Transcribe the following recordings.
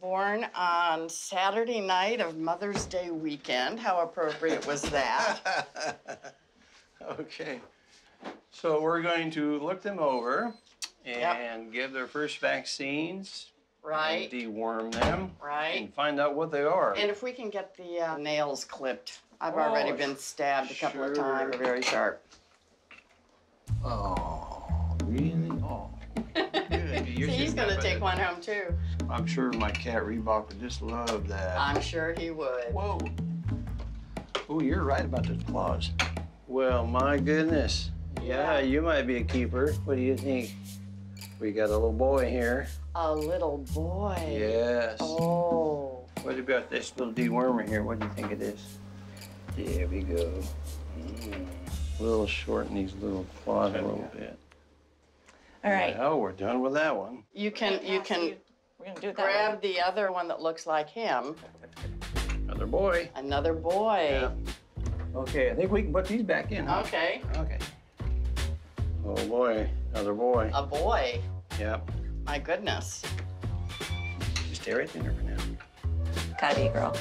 Born on Saturday night of Mother's Day weekend. How appropriate was that? Okay. So we're going to look them over Yep. and give their first vaccines. Right, And deworm them. right. And find out what they are. And if we can get the uh, nails clipped. I've already Oh, been stabbed a couple of times, sure. very sharp. Oh. Good. You're he's gonna take at one home too. I'm sure my cat Reebok would just love that. I'm sure he would. Whoa. Oh, you're right about those claws. Well, my goodness. Yeah, Yeah. you might be a keeper. What do you think? We got a little boy here. A little boy. Yes. Oh. What about this little dewormer here? What do you think of this? There we go. Mm. A little shorten these little claws a little bit. All right. Well, we're done with that one. You can, you can We're gonna do it that grab way. the other one that looks like him. Another boy. Another boy. Yeah. Okay, I think we can put these back in. huh? Okay. Okay. Oh boy, another boy. A boy. Yep. My goodness. You stay right there for now. Gotta be a girl.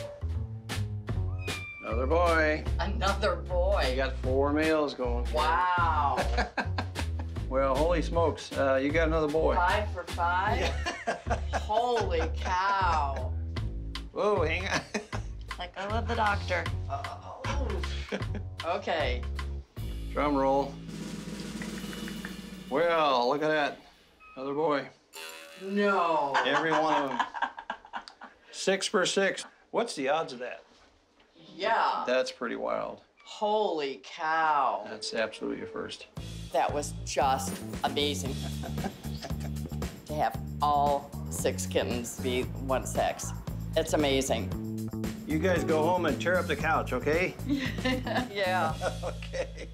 Another boy. Another boy. You boy. got four males going. Wow. Well, holy smokes, uh, you got another boy. Five for five? Holy cow. Whoa, hang on. Like I love the doctor. Okay. Drum roll. Well, look at that. Another boy. No. Every one of them. Six for six. What's the odds of that? Yeah. That's pretty wild. Holy cow. That's absolutely a first. That was just amazing. to have all six kittens be one sex. It's amazing. You guys go home and tear up the couch, okay? Yeah. okay.